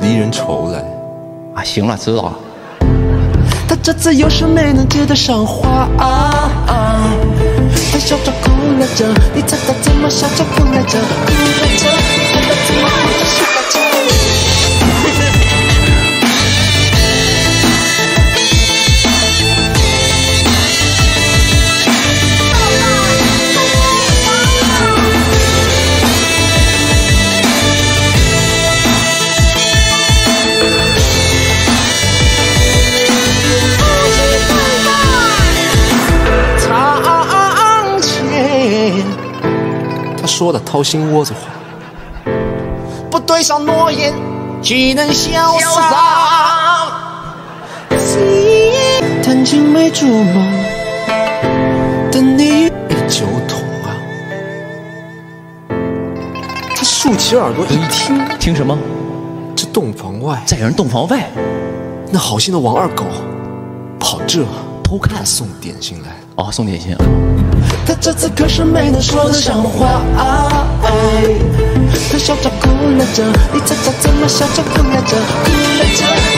离人愁来。啊，行了，知道了。他这次又是没能接得上话，他笑着哭来着，你猜他怎么笑着？哭来着，说的掏心窝子话，不对上诺言，岂能潇洒？弹尽没筑梦，等你一酒桶啊！他竖起耳朵一听，听什么？这洞房外，在人洞房外那好心的王二狗跑这偷看送点心来。哦，送点心。他这次可是没能说得上话，他笑着哭了着，你猜他怎么笑着哭来着？哭来着。